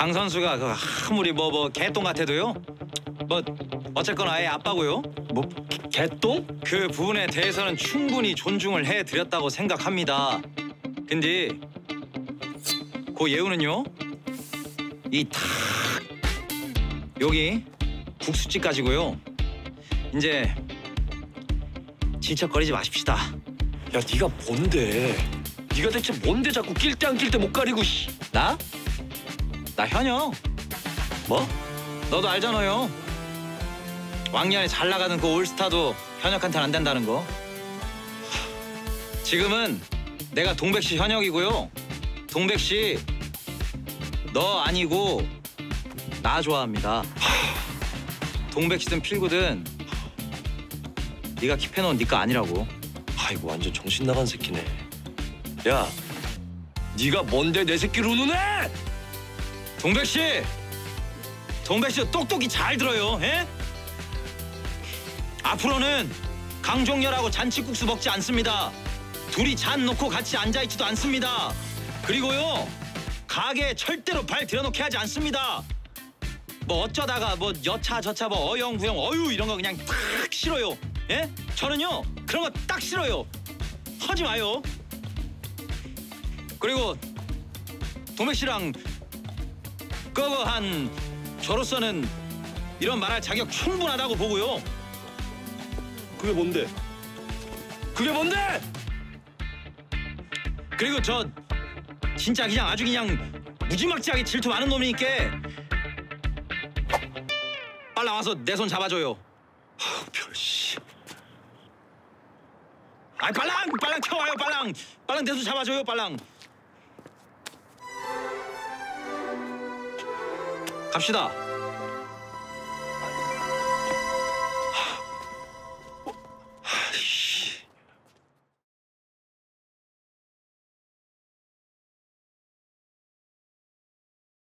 강 선수가 그 아무리 뭐 뭐 개똥 같아도요. 뭐 어쨌거나 아예 아빠고요. 뭐 개똥? 그 부분에 대해서는 충분히 존중을 해드렸다고 생각합니다. 근데 그 예우는요 이 탁 여기 국수집까지고요. 이제 질척거리지 마십시다. 야 네가 뭔데? 네가 대체 뭔데 자꾸 낄 때 안 낄 때 못 가리고 씨. 나? 나 현영. 뭐? 너도 알잖아요. 왕년에 잘 나가는 그 올스타도 현역한테는 안 된다는 거. 지금은 내가 동백 씨 현역이고요. 동백 씨, 너 아니고 나 좋아합니다. 동백 씨든 필구든 네가 킵해놓은 네거 아니라고. 아이고 완전 정신 나간 새끼네. 야, 네가 뭔데 내 새끼를 우는해? 동백 씨, 동백 씨 똑똑히 잘 들어요. 예? 앞으로는 강종렬하고 잔치국수 먹지 않습니다. 둘이 잔 놓고 같이 앉아 있지도 않습니다. 그리고요 가게에 절대로 발 들여놓게 하지 않습니다. 뭐 어쩌다가 뭐 여차 저차 뭐 어영부영 어유 이런 거 그냥 딱 싫어요. 예? 저는요 그런 거 딱 싫어요. 하지 마요. 그리고 동백 씨랑 그거 한 저로서는 이런 말할 자격 충분하다고 보고요. 그게 뭔데? 그게 뭔데? 그리고 저 진짜 그냥 아주 그냥 무지막지하게 질투 많은 놈이니까 빨리 와서 내 손 잡아줘요. 별씨. 아 빨랑 빨랑 켜와요 빨랑 빨랑 내 손 잡아줘요 빨랑. 갑시다.